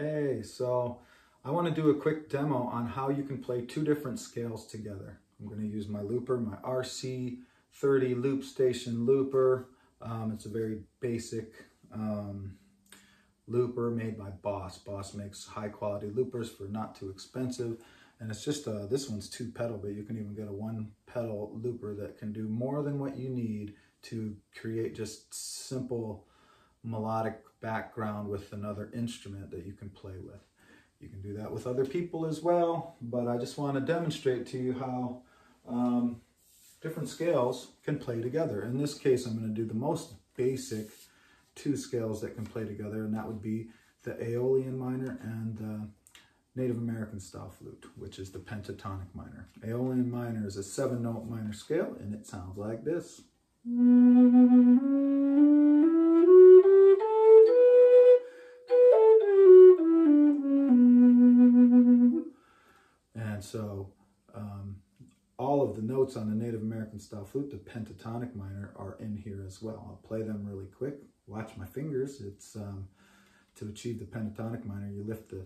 Okay, so I want to do a quick demo on how you can play two different scales together. I'm going to use my looper, my RC30 Loop Station looper. Um, it's a very basic um, looper made by Boss. Boss makes high quality loopers for not too expensive. And it's just, a, this one's two pedal, but you can even get a one pedal looper that can do more than what you need to create just simple melodic background with another instrument that you can play with. You can do that with other people as well, but I just want to demonstrate to you how um, different scales can play together. In this case, I'm going to do the most basic two scales that can play together, and that would be the Aeolian minor and the Native American style flute, which is the pentatonic minor. Aeolian minor is a seven note minor scale, and it sounds like this. And so um, all of the notes on the Native American style flute, the pentatonic minor, are in here as well. I'll play them really quick. Watch my fingers. It's um, to achieve the pentatonic minor, you lift the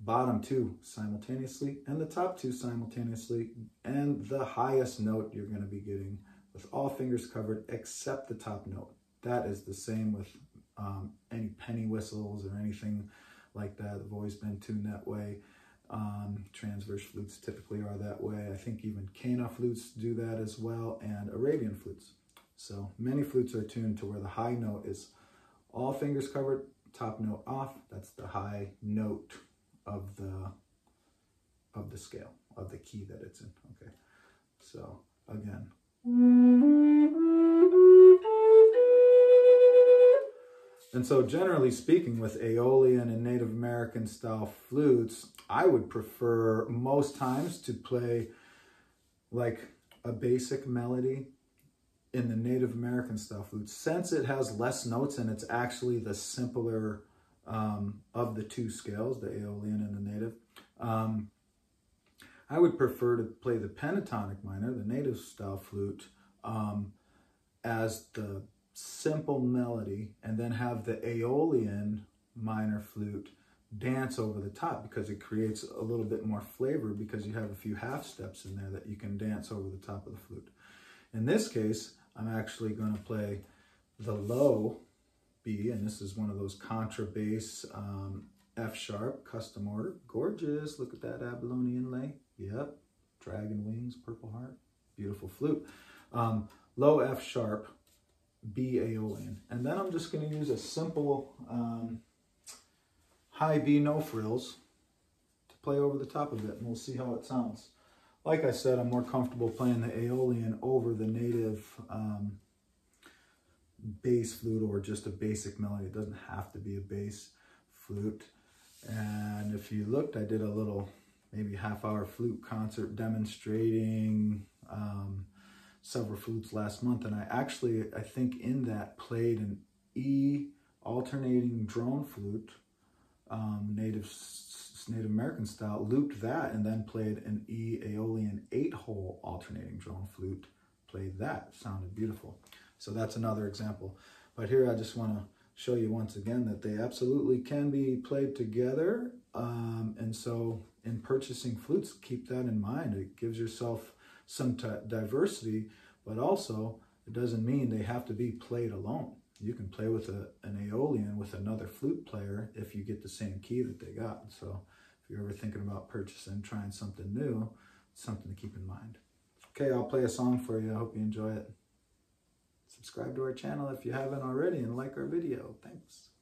bottom two simultaneously and the top two simultaneously. And the highest note you're going to be getting with all fingers covered except the top note. That is the same with um, any penny whistles or anything like that. I've always been tuned that way. Um, transverse flutes typically are that way. I think even quena flutes do that as well, and Arabian flutes. So many flutes are tuned to where the high note is all fingers covered, top note off. That's the high note of the of the scale, of the key that it's in. Okay, so again. And so generally speaking with Aeolian and Native American style flutes, I would prefer most times to play like a basic melody in the Native American style flute. Since it has less notes and it's actually the simpler um, of the two scales, the Aeolian and the Native, um, I would prefer to play the pentatonic minor, the native style flute, um, as the simple melody and then have the Aeolian minor flute dance over the top because it creates a little bit more flavor because you have a few half steps in there that you can dance over the top of the flute. In this case, I'm actually going to play the low B, and this is one of those contrabass um, F sharp custom order. Gorgeous. Look at that abalone inlay. Yep. Dragon wings, purple heart. Beautiful flute. Um, low F sharp B Aeolian. And then I'm just going to use a simple um, high B no frills to play over the top of it. And we'll see how it sounds. Like I said, I'm more comfortable playing the Aeolian over the native um, bass flute or just a basic melody. It doesn't have to be a bass flute. And if you looked, I did a little maybe half hour flute concert demonstrating um, several flutes last month. And I actually, I think in that played an E alternating drone flute, um, native, Native American style, looped that and then played an E Aeolian eight hole alternating drone flute, played that, sounded beautiful. So that's another example. But here I just want to show you once again that they absolutely can be played together. Um, and so in purchasing flutes, keep that in mind. It gives yourself some diversity, but also it doesn't mean they have to be played alone. You can play with a, an Aeolian with another flute player if you get the same key that they got. So if you're ever thinking about purchasing, trying something new, something to keep in mind. Okay, I'll play a song for you. I hope you enjoy it. Subscribe to our channel if you haven't already and like our video. Thanks.